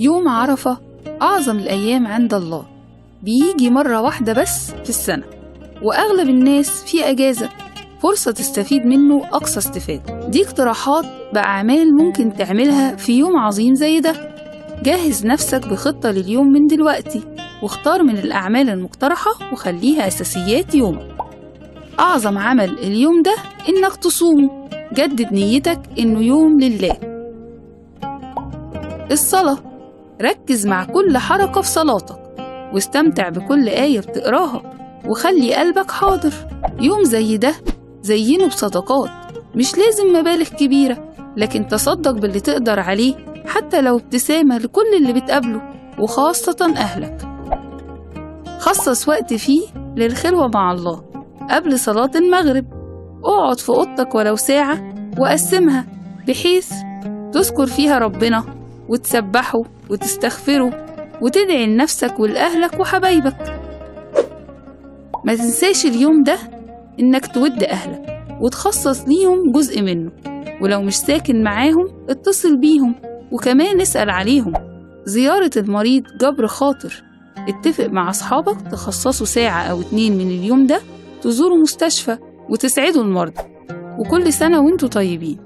يوم عرفة أعظم الأيام عند الله. بيجي مرة واحدة بس في السنة وأغلب الناس في أجازة فرصة تستفيد منه أقصى استفادة. دي اقتراحات بأعمال ممكن تعملها في يوم عظيم زي ده. جهز نفسك بخطة لليوم من دلوقتي واختار من الأعمال المقترحة وخليها أساسيات يومك. أعظم عمل اليوم ده إنك تصومه. جدد نيتك إنه يوم لله. الصلاة. ركز مع كل حركة في صلاتك واستمتع بكل آية بتقراها وخلي قلبك حاضر. يوم زي ده زينه بصدقات مش لازم مبالغ كبيرة لكن تصدق باللي تقدر عليه حتى لو ابتسامة لكل اللي بتقابله وخاصة أهلك. خصص وقت فيه للخلوة مع الله قبل صلاة المغرب. اقعد في أوضتك ولو ساعة وقسمها بحيث تذكر فيها ربنا وتسبحه وتستغفره وتدعي لنفسك ولأهلك وحبايبك. ما تنساش اليوم ده إنك تود أهلك وتخصص ليهم جزء منه ولو مش ساكن معاهم اتصل بيهم وكمان اسأل عليهم. زيارة المريض جبر خاطر اتفق مع أصحابك تخصصوا ساعة أو اتنين من اليوم ده تزوروا مستشفى وتسعدوا المرضى. وكل سنة وانتوا طيبين.